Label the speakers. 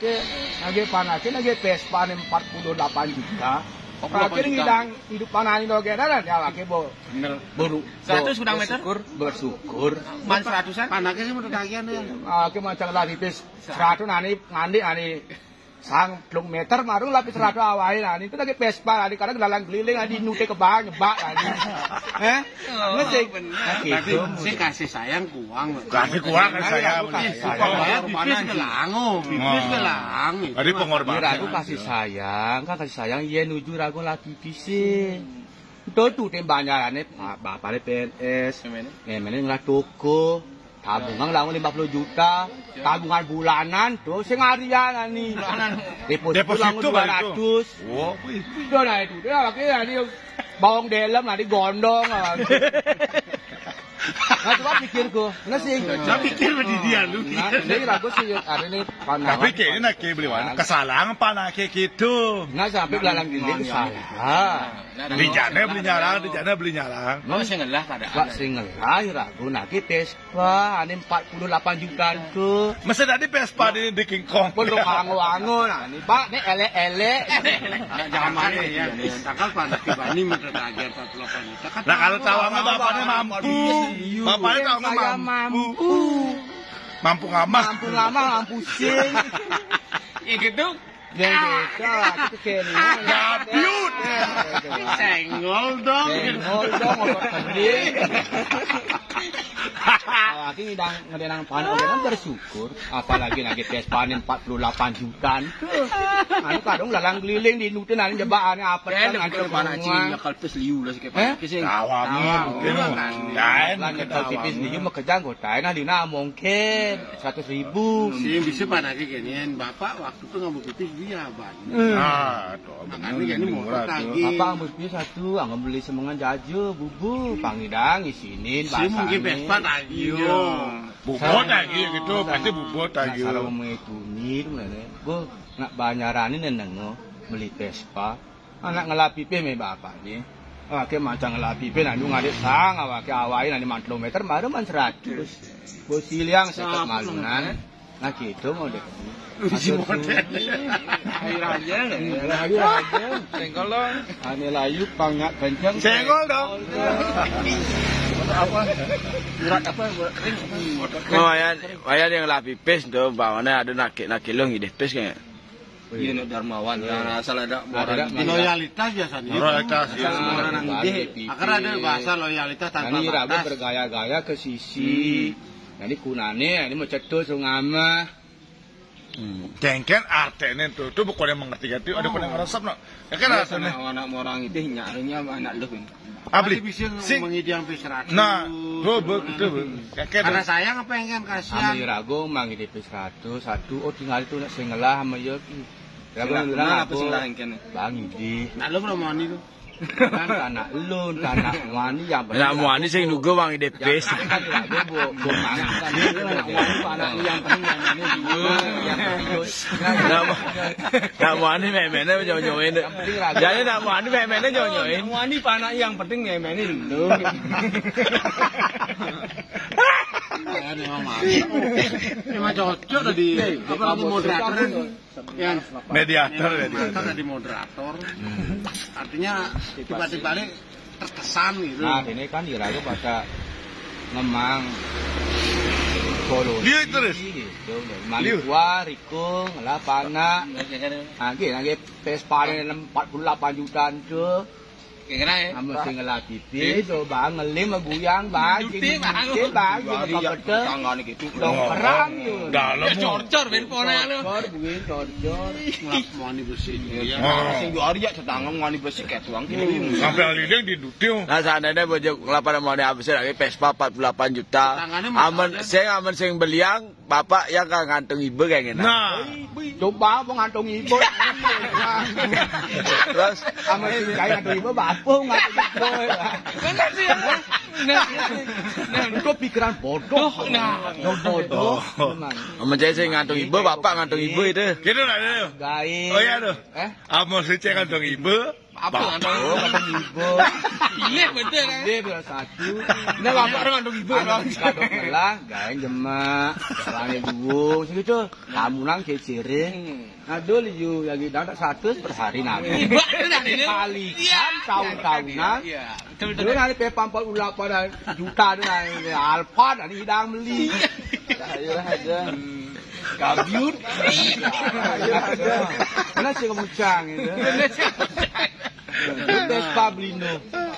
Speaker 1: ke nage panasin nage Vespa nih 48 juta.
Speaker 2: Oh,
Speaker 1: Terakhir
Speaker 2: 48 juta.
Speaker 1: ngidang hidup panani lo kena kan ya wake bo
Speaker 2: Bener.
Speaker 1: baru
Speaker 2: 100 kudang meter?
Speaker 1: bersyukur bersyukur
Speaker 2: Man seratusan?
Speaker 3: Panaknya sih menurut kagian ya.
Speaker 1: Ake macam lah tipis 100 nani ngandi ani sang telung meter marung lapis 100 awalnya nani itu lagi Vespa nani kadang dalang keliling nani nute ke bawah nyebak nani. Eh? Ngesik. Nah,
Speaker 3: Tapi
Speaker 1: gitu.
Speaker 3: sih kasih sayang kuang.
Speaker 4: Kasih kuang kan saya.
Speaker 1: Kasih sayang.
Speaker 3: bibis gelang, oh, bibis
Speaker 4: Oh.
Speaker 3: gelang.
Speaker 4: Tadi
Speaker 1: Ini
Speaker 4: pengorbanan.
Speaker 1: ragu kasih sayang, kan kasih sayang iya nuju ragu lagi pisi. Itu tuh tembanyarannya bapaknya PNS, ngemene ngelah toko, tabungan langsung 50 juta, tabungan bulanan tuh sing harian nih. Deposito
Speaker 4: Deposito
Speaker 1: langsung
Speaker 4: kali itu.
Speaker 1: 200.
Speaker 4: Oh.
Speaker 1: Itu nah itu dia pakai nanti bawang dalam nanti gondong. ah. Nah, coba pikirku, nggak sih?
Speaker 3: Saya pikir di dia lu.
Speaker 1: Nah, ini ragu sih hari ini pandangan.
Speaker 4: Tapi kayaknya nak beli wana kesalahan apa nak kayak gitu.
Speaker 1: Nggak sampai belalang gini salah.
Speaker 4: Di jana beli nyarang, di jana beli nyarang.
Speaker 2: Mau saya ngelah kada.
Speaker 1: Gak single lain ragu naki Vespa ini 48 juta tuh.
Speaker 4: Masa tadi Vespa di, di King Kong.
Speaker 1: Belum wango-wango nah ini Pak ini ele-ele.
Speaker 3: Jangan mana ya. Takal panak dibanding menurut kagian 48 juta.
Speaker 4: Nah kalau tawangan bapaknya mampu. Bapaknya tawangan
Speaker 1: Saya
Speaker 4: mampu.
Speaker 1: mampu.
Speaker 4: Mampu ngamah.
Speaker 1: Mampu lama mampu sing.
Speaker 2: Ya gitu.
Speaker 1: Yang gitu aku kene.
Speaker 4: Gabiut.
Speaker 3: Senggol dong.
Speaker 1: Senggol dong otot kening. Lagi ngidang ngedenang panen orang bersyukur apalagi lagi tes panen 48 juta. Anu kadang lalang keliling di nutin anu jebakan apa
Speaker 2: Ya,
Speaker 1: kan
Speaker 2: ada mana cing ya kalpes liu lah sikit.
Speaker 1: Eh?
Speaker 2: Kising.
Speaker 4: Tawangan. Mungkin. Dan.
Speaker 1: Lan nyetel tipis nih mah kejang gotain nah dina mungkin 100 ribu.
Speaker 3: Sih bisa panak ginian. Bapak waktu itu ngambil pipis dia ban.
Speaker 4: Nah, tuh.
Speaker 3: Makanya ini mau
Speaker 4: murah tuh.
Speaker 3: tagih.
Speaker 1: Apa ambil satu, anggap beli semengan jaju, bubu, pangidang, isinin,
Speaker 3: Sih mungkin Vespa tadi
Speaker 4: Bubot lagi gitu, pasti bubot lagi.
Speaker 1: Kalau mau itu nih, mana? Gue nggak banyaran ini nengo beli Vespa. Anak ngelapi pe me bapak nih. Wake macam ngelapi pe nandu ngadik sang, wake awai nanti man kilometer baru man seratus. Gue siliang seket malunan. Nah gitu mau deh.
Speaker 3: Uji model.
Speaker 2: Air aja.
Speaker 1: Lagi aja.
Speaker 2: Senggol dong.
Speaker 1: Ane layu pangat kenceng.
Speaker 4: Senggol dong.
Speaker 1: Apa? Surat apa? Ring.
Speaker 5: Oh, wayan, wayan yang lah pipis tuh, bawaannya ada nakik nakik lo ngideh pis kayak.
Speaker 2: Iya Darmawan. Ya asal ada
Speaker 3: Di loyalitas biasanya.
Speaker 4: Loyalitas, ya.
Speaker 3: Ide. Akan ada bahasa loyalitas tanpa
Speaker 1: Ini ragu
Speaker 3: batas.
Speaker 1: bergaya-gaya ke sisi. Jadi kunane ini mau cetus ngama.
Speaker 4: Jengkel artinya tuh, tuh bukan yang mengerti ngerti, ada pun yang ngeresep no. Ya kan artinya.
Speaker 2: anak orang itu nyarinya anak lu.
Speaker 4: Abli, sing.
Speaker 3: mengidiam P100.
Speaker 4: Nah, tuh betul betul. Kayak
Speaker 3: Karena sayang apa yang kan kasihan.
Speaker 1: Ami ragu mangi DP 100, satu oh tinggal itu nak sengelah sama yo. Ragu
Speaker 2: Nah,
Speaker 1: bilang
Speaker 2: apa sih lah yang kene?
Speaker 1: Bangi di.
Speaker 3: Nah, lu belum mau itu.
Speaker 1: kan anak lu anak wani
Speaker 5: ya anak wani sing nunggu wong ide
Speaker 1: bes kan bu bu mangan anak yang penting
Speaker 5: anak wani memene yo yo ini jane anak wani memene yo yo ini
Speaker 1: wani panak yang penting memene lu
Speaker 3: Ya, memang mantap. Memang cocok tadi. Apa lagi moderator yang
Speaker 4: Mediator,
Speaker 3: Memang
Speaker 4: mediator.
Speaker 3: tadi moderator. Artinya tiba-tiba terkesan gitu.
Speaker 1: Nah, ini kan diragu pada ngemang solo.
Speaker 4: Dia terus?
Speaker 1: Maliwa, Riko, ngelah pana. Lagi, lagi tes panen 48 juta tuh.
Speaker 2: Ya.
Speaker 1: Sing ngelim bang.
Speaker 2: Juti, Bang.
Speaker 1: Juti bang, jadi kapete.
Speaker 2: Tangan.
Speaker 1: Dong perang yuk.
Speaker 4: Dalam.
Speaker 2: Cor-cor ben pone lu.
Speaker 1: Cor, buin, cor-cor.
Speaker 3: Ngelap mau bersih.
Speaker 2: Sing juari ya tetangga ngani besi kayak tuang gini.
Speaker 4: Sampai alideng di dutiu.
Speaker 5: Nah seandainya bojok ngelapan mau habis lagi Vespa 48 juta.
Speaker 3: Mau
Speaker 5: Aman, saya aman sing beliang, bapak yang kan ngantung ibu kayak gini.
Speaker 4: Nah,
Speaker 1: Coba apa ngantung ibu.
Speaker 5: Terus
Speaker 1: Amo sing kaya ngantung ibu, bapak ngantung ibu.
Speaker 2: Benar sih ya.
Speaker 1: Nah, itu pikiran bodoh.
Speaker 2: Nah.
Speaker 1: Yang bodoh.
Speaker 5: Saya sing ngantung ibu, bapak ngantung ibu itu.
Speaker 4: gitu lah.
Speaker 1: Gaib.
Speaker 4: Oh iya tuh.
Speaker 1: Eh?
Speaker 4: Amo si cek kantong ibu,
Speaker 2: apa?
Speaker 1: Oh, kadang ibu.
Speaker 2: Betul kan?
Speaker 1: Dia bila satu.
Speaker 2: Nah, bapak orang ngandung ibu
Speaker 1: kadang melah, gaeng jemak. Salahnya gua, segitu. Kamu nang kecire. Aduh, liu lagi dah tak satu per hari
Speaker 2: ini.
Speaker 1: Kali
Speaker 2: Iya.
Speaker 1: kan tahun-tahunan.
Speaker 2: Iya.
Speaker 1: Dulu nanti pe pampal ulap pada juta tu nanti alfa nanti hidang beli. Ayolah aja. Kabiut. Ayolah aja. Mana sih kamu cang itu? Vespa Blino.